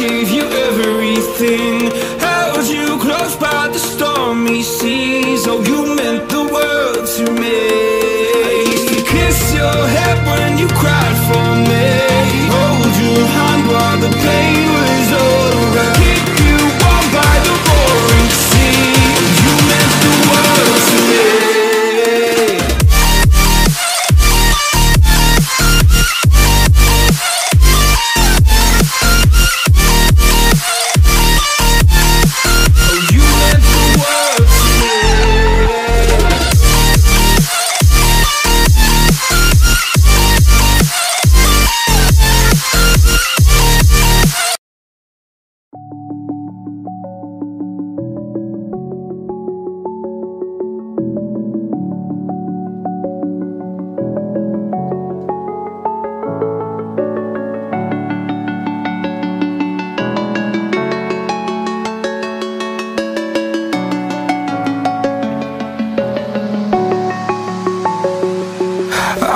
gave you everything. Held you close by the stormy seas. Oh, you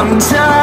I'm tired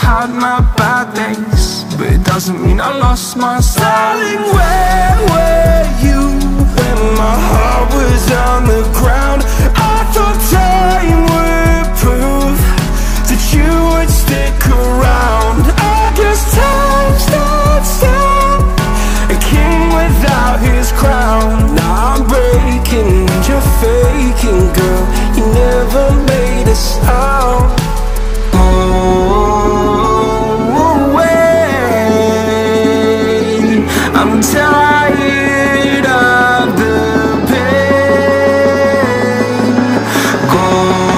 had my bad days But it doesn't mean I lost my Darling, where were you When my heart was on the ground? I thought time would prove That you would stick around. I guess time stands still. A king without his crown. Now I'm breaking and you're faking Girl, you never made a sound I'm tired of the pain. Go